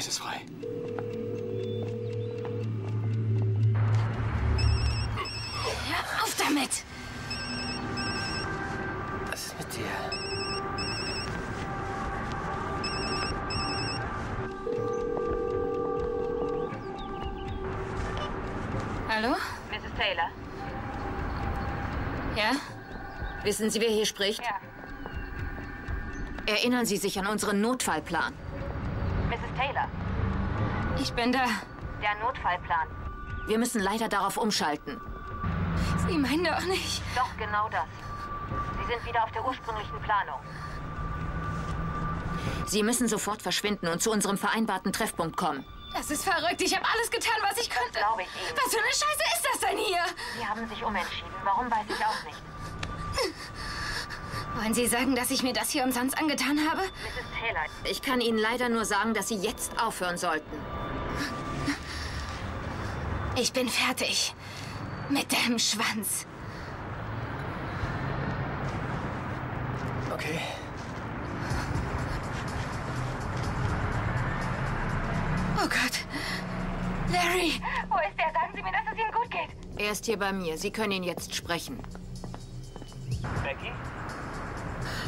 Es ist frei. Hör auf damit! Was ist mit dir? Hallo? Mrs. Taylor? Ja? Wissen Sie, wer hier spricht? Ja. Erinnern Sie sich an unseren Notfallplan. Taylor, Ich bin da. der Notfallplan. Wir müssen leider darauf umschalten. Sie meinen doch nicht. Doch genau das. Sie sind wieder auf der ursprünglichen Planung. Sie müssen sofort verschwinden und zu unserem vereinbarten Treffpunkt kommen. Das ist verrückt. Ich habe alles getan, was ich konnte. Glaube ich Ihnen. Was für eine Scheiße ist das denn hier? Sie haben sich umentschieden. Warum weiß ich auch nicht. Wollen Sie sagen, dass ich mir das hier umsonst angetan habe? Mrs. Taylor, Ich kann Ihnen leider nur sagen, dass Sie jetzt aufhören sollten. Ich bin fertig. Mit deinem Schwanz. Okay. Oh Gott. Larry. wo ist er? Sagen Sie mir, dass es ihm gut geht. Er ist hier bei mir. Sie können ihn jetzt sprechen. Becky?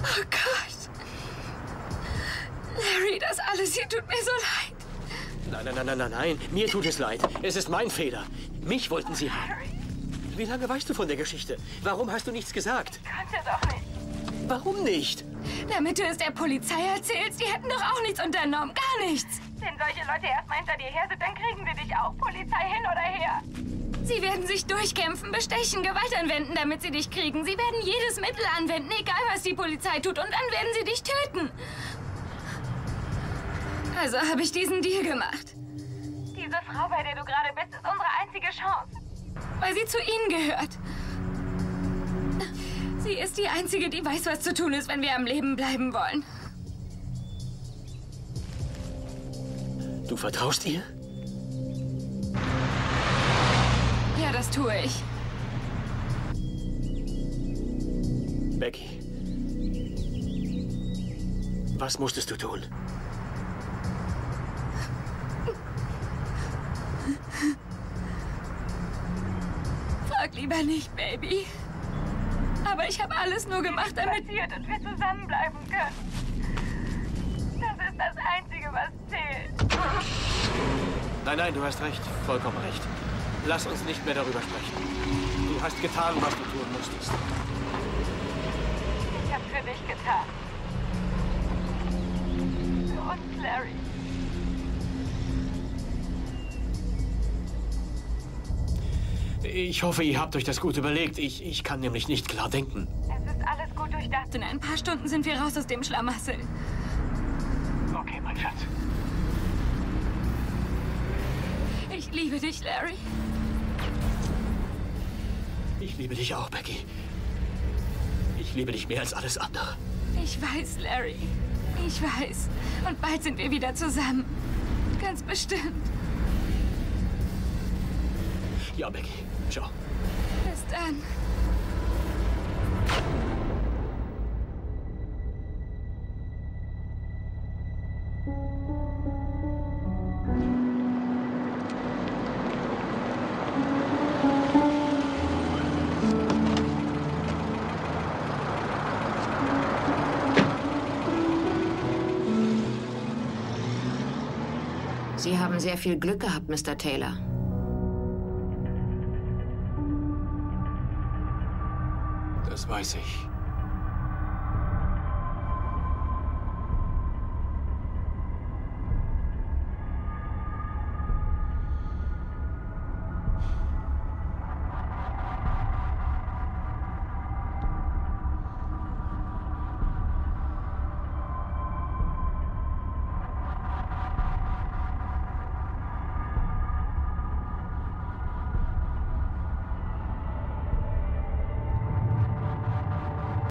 Oh Gott. Larry, das alles hier tut mir so leid. Nein, nein, nein, nein, nein, nein. Mir tut es leid. Es ist mein Fehler. Mich wollten Sie haben. Wie lange weißt du von der Geschichte? Warum hast du nichts gesagt? Konnte doch nicht. Warum nicht? Damit du es der Polizei erzählst, die hätten doch auch nichts unternommen. Gar nichts. Wenn solche Leute erstmal hinter dir her sind, dann kriegen sie dich auch. Polizei hin oder her. Sie werden sich durchkämpfen, bestechen, Gewalt anwenden, damit sie dich kriegen. Sie werden jedes Mittel anwenden, egal was die Polizei tut, und dann werden sie dich töten. Also habe ich diesen Deal gemacht, Diese Frau, bei der du gerade bist, ist unsere einzige Chance. weil sie zu ihnen gehört. Sie ist die Einzige, die weiß, was zu tun ist, wenn wir am Leben bleiben wollen. Du vertraust ihr? Tue ich. Becky. Was musstest du tun? Frag lieber nicht, Baby. Aber ich habe alles nur gemacht, damit... Passiert und wir zusammenbleiben können. Das ist das Einzige, was zählt. Nein, nein, du hast recht. Vollkommen recht. Lass uns nicht mehr darüber sprechen. Du hast getan, was du tun musstest. Ich hab's für dich getan. Für uns, Larry. Ich hoffe, ihr habt euch das gut überlegt. Ich, ich kann nämlich nicht klar denken. Es ist alles gut durchdacht. In ein paar Stunden sind wir raus aus dem Schlamassel. Okay, mein Schatz. Liebe dich, Larry. Ich liebe dich auch, Becky. Ich liebe dich mehr als alles andere. Ich weiß, Larry. Ich weiß. Und bald sind wir wieder zusammen. Ganz bestimmt. Ja, Becky. Ciao. Bis dann. Sie haben sehr viel Glück gehabt, Mr. Taylor. Das weiß ich.